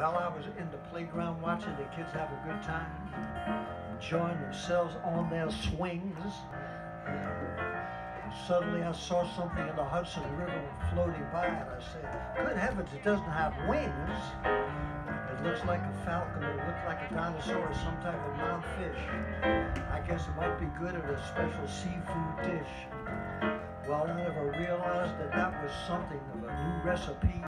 While I was in the playground watching the kids have a good time, enjoying themselves on their swings. Suddenly I saw something in the Hudson River floating by and I said, good heavens, it doesn't have wings. It looks like a falcon, it looks like a dinosaur or some type of non-fish. I guess it might be good at a special seafood dish. Well, I never realized that that was something of a new recipe